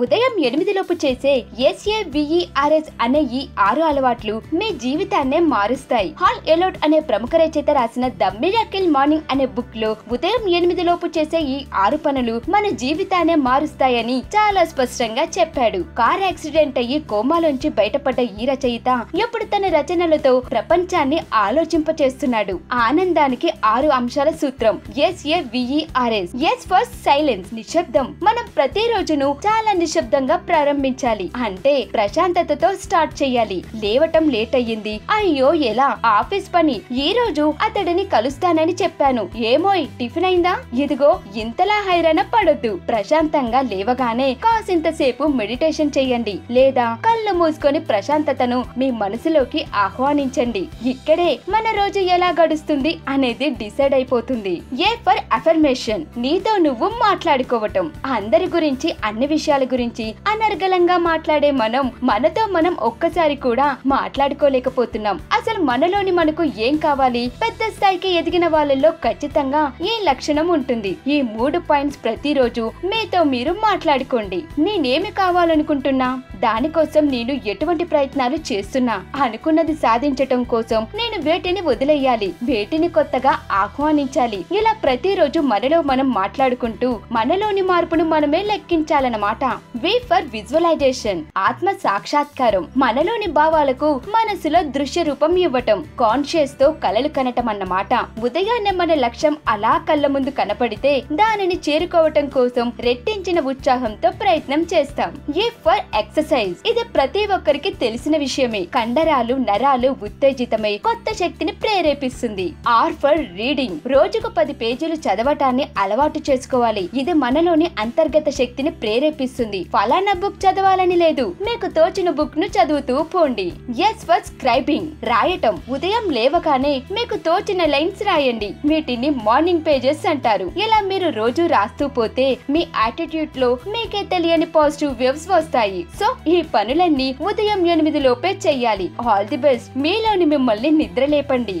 ఉదయం ఎనిమిదిలోపు చేసే ఎస్ఏబిఈఆర్ఎస్ అనే ఈ ఆరు అలవాట్లు మీ జీవితాన్నే మారుస్తాయి. హాల్ ఎలోట్ అనే ప్రముఖ రచయిత రాసిన ద మిరాకిల్ మార్నింగ్ అనే బుక్లో ఉదయం ఎనిమిదిలోపు చేసే ఈ ఆరు పనులు మన జీవితాన్నే మారుస్తాయని చాలా స్పష్టంగా చెప్పాడు. కార్ యాక్సిడెంట్ అయ్యి కోమాలోంచి బయటపడ్డ ఈ రచయిత ఇప్పుడు తన రచనలతో ప్రపంచాన్ని ఆలోచింపచేస్తున్నాడు. ఆనందానికి ఆరు అంశాల సూత్రం. ఎస్ఏబిఈఆర్ఎస్ ఎస్ ఫస్ట్ సైలెన్స్ నిశ్శబ్దం. మనం ప్రతిరోజును చాలా నిశ్శబ్దంగా ప్రారంభించాలి. అంటే ప్రశాంతతతో స్టార్ట్ చేయాలి. లేవటం లేట్ అయ్యింది అయ్యో ఎలా? ఆఫీస్ పని. ఈ రోజు అతడిని కలుస్తానని చెప్పాను. ఏమోయ్ టిఫిన్ అయిందా? ఇదిగో ఇంతలా హైరాణ పడొద్దు. ప్రశాంతంగా లేవగానే కాసింతసేపు మెడిటేషన్ చేయండి. లేదా కళ్ళు మూసుకొని ప్రశాంతతను మీ మనసులోకి ఆహ్వానించండి. ఇక్కడే మన రోజు ఎలా గడుస్తుంది అనేది డిసైడ్ అయిపోతుంది. A for affirmation. నీతో నువ్వు మాట్లాడుకోవటం. అందరి గురించి అన్ని విషయాల గురించి అనర్గళంగా మాట్లాడే మనం మనతో మనం ఒక్కసారి కూడా మాట్లాడుకోలేకపోతున్నాం. అసలు మనలోని మనకు ఏం కావాలి? పెద్ద స్థాయికి ఎదిగిన వాళ్ళలో ఖచ్చితంగా ఈ లక్షణం ఉంటుంది. ఈ మూడు పాయింట్స్ ప్రతిరోజు మీతో మీరు మాట్లాడుకోండి. నేనేమి కావాలనుకుంటున్నా? దానికోసం నేను ఎటువంటి ప్రయత్నాలు చేస్తున్నా? అనుకున్నది సాధించటం కోసం నేను వేటిని వదిలేయాలి? వేటిని కొత్తగా ఆహ్వానించాలి? ఇలా ప్రతిరోజు మనలో మనం మాట్లాడుకుంటూ మనలోని మార్పును మనమే లెక్కించాలన్నమాట. వి ఫర్ విజువలైజేషన్ ఆత్మ సాక్షాత్కారం. మనలోని భావాలకు మనసులో దృశ్య రూపం ఇవ్వటం కాన్షియస్తో కలలు కనటం అన్నమాట. ఉదయాన్నే మన లక్ష్యం అలా కళ్ళ ముందు కనపడితే దానిని చేరుకోవటం కోసం రెట్టించిన ఉత్సాహంతో ప్రయత్నం చేస్తాం. ఈ ఫర్ ఎక్సర్సైజ్ ఇది ప్రతి ఒక్కరికి తెలిసిన విషయమే. కండరాలు నరాలు ఉత్తేజితమై కొత్త శక్తిని ప్రేరేపిస్తుంది. ఆర్ ఫర్ రీడింగ్ రోజుకు పది పేజీలు చదవటాన్ని అలవాటు చేసుకోవాలి. ఇది మనలోని అంతర్గత శక్తిని ప్రేరేపిస్తుంది. ఫలానా బుక్ చదవాలని లేదు. మీకు తోచిన బుక్ను చదువుతూ పోండి. ఎస్ ఫర్ స్క్రైబింగ్ రాయటం. ఉదయం లేవగానే మీకు తోచిన లైన్స్ రాయండి. వీటిని మార్నింగ్ పేజెస్ అంటారు. ఇలా మీరు రోజు రాస్తూ పోతే మీ యాటిట్యూడ్లో మీకే తెలియని పాజిటివ్ వేవ్స్ వస్తాయి. సో ఈ పనులన్నీ ఉదయం ఎనిమిది లోపే చెయ్యాలి. ఆల్ ది బెస్ట్ మీలోని మిమ్మల్ని నిద్ర లేపండి